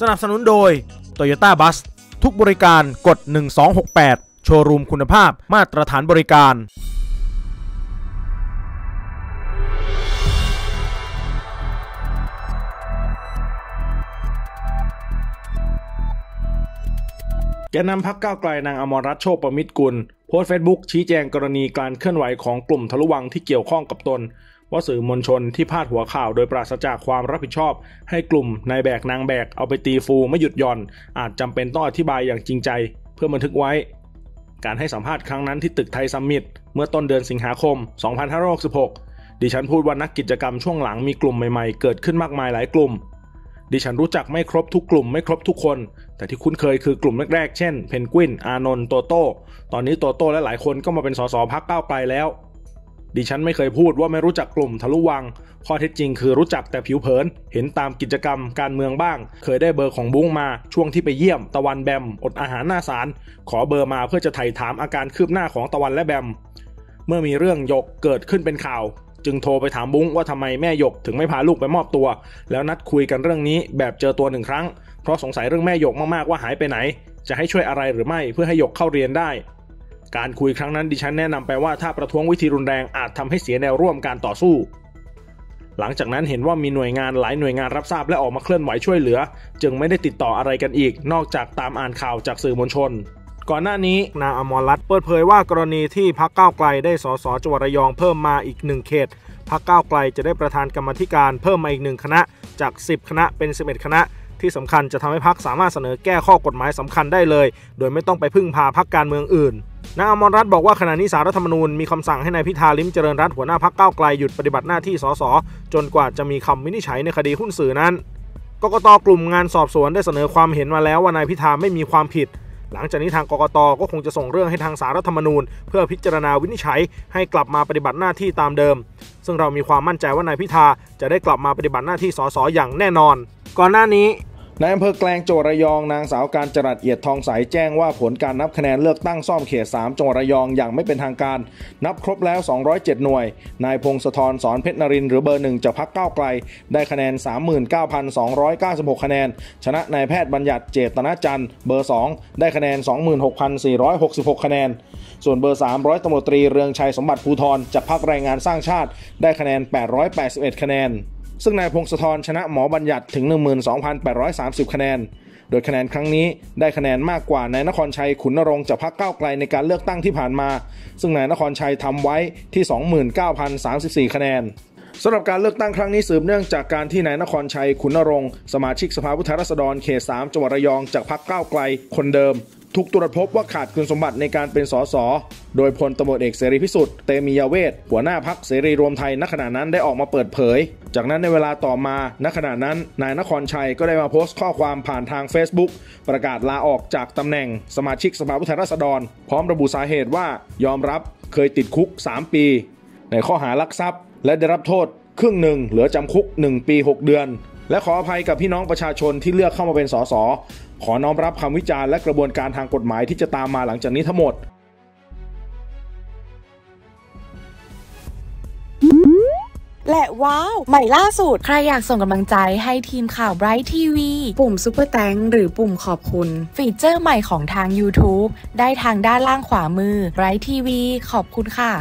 สนับสนุนโดย Toyota Bus ทุกบริการกด 1268 โชว์รูมคุณภาพมาตรฐานบริการ แกนนำพักก้าวไกลนางอมรรัตน์โชคประมิตรกุล พสต์เฟซบุ๊กชี้แจงกรณีการเคลื่อนไหวของกลุ่มทะลุวังที่เกี่ยวข้องกับตน ว่าสื่อมวลชนที่พาดหัวข่าวโดยปราศจากความรับผิดชอบ ให้กลุ่มนายแบกนางแบกเอาไปตีฟูไม่หยุดหย่อน อาจจำเป็นต้องอธิบายอย่างจริงใจ เพื่อบันทึกไว้ การให้สัมภาษณ์ครั้งนั้นที่ตึกไทยซัมมิตเมื่อต้นเดือนสิงหาคม 2566 ดิฉันพูดว่านักกิจกรรมช่วงหลังมีกลุ่มใหม่ๆ เกิดขึ้นมากมายหลายกลุ่ม ดิฉันรู้จักไม่ครบทุกกลุ่มไม่ครบทุกคน แต่ที่คุ้นเคยคือกลุ่มแรกๆ เช่น เพนกวิน อานนท์ โตโต้ ตอนนี้โตโต้และหลายคนก็มาเป็นสสพักก้าวไกลแล้ว ดิฉันไม่เคยพูดว่าไม่รู้จักกลุ่มทะลุวัง ข้อเท็จจริงคือรู้จักแต่ผิวเผิน เห็นตามกิจกรรมการเมืองบ้าง เคยได้เบอร์ของบุ้งมา ช่วงที่ไปเยี่ยม ตะวันแบม อดอาหารหน้าศาล ขอเบอร์มาเพื่อจะไถ่ถามอาการคืบหน้าของตะวันและแบม เมื่อมีเรื่องยกเกิดขึ้นเป็นข่าว จึงโทรไปถามบุ้งว่าทำไมแม่หยกถึงไม่พาลูกไปมอบตัว แล้วนัดคุยกันเรื่องนี้แบบเจอตัวหนึ่งครั้ง เพราะสงสัยเรื่องแม่หยกมากๆว่าหายไปไหน จะให้ช่วยอะไรหรือไม่เพื่อให้หยกเข้าเรียนได้ การคุยครั้งนั้นดิฉันแนะนำไปว่าถ้าประท้วงวิธีรุนแรงอาจทำให้เสียแนวร่วมการต่อสู้หลังจากนั้นเห็นว่ามีหน่วยงานหลายหน่วยงานรับทราบและออกมาเคลื่อนไหวช่วยเหลือ จึงไม่ได้ติดต่ออะไรกันอีก นอกจากตามอ่านข่าวจากสื่อมวลชน ก่อนหน้านี้นาอมรรัตน์เปิดเผยว่ากรณีที่พักเก้าไกลได้สสจังหวัดระยองเพิ่มมาอีกหนึ่งเขตพักเก้าไกลจะได้ประธานกรรมธิการเพิ่มมาอีกหนึ่งคณะ จาก 10 คณะเป็น 11 คณะ ที่สำคัญจะทำให้พักสามารถเสนอแก้ข้อกฎหมายสำคัญได้เลย โดยไม่ต้องไปพึ่งพาพักการเมืองอื่นนางอมรรัตน์บอกว่าขณะนี้สารรัฐธรรมนูญมีคำสั่งให้นายพิธาลิมเจริญรัตน์หัวหน้าพักเก้าไกลหยุดปฏิบัติหน้าที่สสจนกว่าจะมีคำวินิจฉัยในคดีหุ้นสื่อนั้นกกตกลุ่มงานสอบสวนได้เสนอความเห็นมาแล้วว่านายพิธาไม่มีความผิด หลังจากนี้ทางกกตก็คงจะส่งเรื่องให้ทางสารรัฐธรรมนูญ เพื่อพิจารณาวินิจฉัยให้กลับมาปฏิบัติหน้าที่ตามเดิม ซึ่งเรามีความมั่นใจว่านายพิธาจะได้กลับมาปฏิบัติหน้าที่สสอย่างแน่นอน ก่อนหน้านี้ นายอำเภอแกลงจังหวัดระยองนางสาวการจรัสเอียดทองใสแจ้งว่าผลการนับคะแนนเลือกตั้งซ่อมเขต 3จังหวัดระยองอย่างไม่เป็นทางการ นับครบแล้ว 207 หน่วย นายพงศธรสอนเพชรนรินหรือเบอร์หนึ่งจากพักก้าวไกล ได้คะแนน 39,296 คะแนน ชนะนายแพทย์บัญญัติเจตนาจันทร์เบอร์ 2 ได้คะแนน 26,466 คะแนน ส่วนเบอร์ 3 ร้อยตำรวจตรีเรืองชัยสมบัติภูธรจากพักแรงงานสร้างชาติ ได้คะแนน 881 คะแนน ซึ่งนายพงศธรชนะหมอบัญญัติถึง 12,830 คะแนน โดยคะแนนครั้งนี้ได้คะแนนมากกว่านายนครชัยขุนนรงค์จากพรรคก้าวไกลในการเลือกตั้งที่ผ่านมา ซึ่งนายนครชัยทำไว้ที่ 29,034 คะแนนสำหรับการเลือกตั้งครั้งนี้สืบเนื่องจากการที่นายนครชัยขุนนรงค์สมาชิกสภาผู้แทนราษฎรเขต 3 จังหวัดระยองจากพรรคก้าวไกลคนเดิม ถูกตรวจพบว่าขาดคุณสมบัติในการเป็นสส โดยพลตำรวจเอกเสรีพิสุทธิ์เตมียเวทหัวหน้าพักเสรีรวมไทยณขณะนั้นได้ออกมาเปิดเผย จากนั้นในเวลาต่อมา ณขณะนั้น นายนครชัยก็ได้มาโพสต์ข้อความผ่านทาง Facebook ประกาศลาออกจากตำแหน่งสมาชิกสภาผู้แทนราษฎร พร้อมระบุสาเหตุว่ายอมรับเคยติดคุก 3 ปี ในข้อหารักทรัพย์ และได้รับโทษครึ่งหนึ่งเหลือจำคุก 1 ปี 6 เดือน และขออภัยกับพี่น้องประชาชนที่เลือกเข้ามาเป็นสสขอน้อมรับคำวิจารณ์และกระบวนการทางกฎหมายที่จะตามมาหลังจากนี้ทั้งหมด และว้าวใหม่ล่าสุด ใครอยากส่งกำลังใจให้ทีมข่าว Bright TV ปุ่ม Super Thanks หรือปุ่มขอบคุณ feature ใหม่ของทาง YouTube ได้ทางด้านล่างขวามือ Bright TV ขอบคุณค่ะ